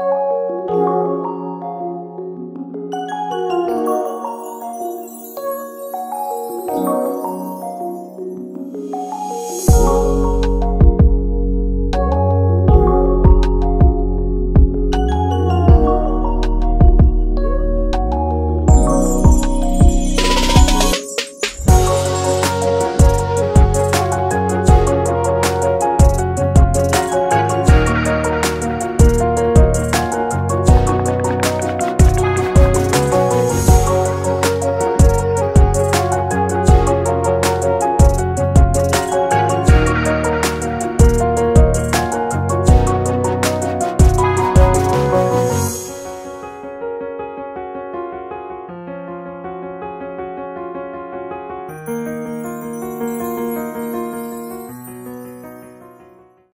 Bye.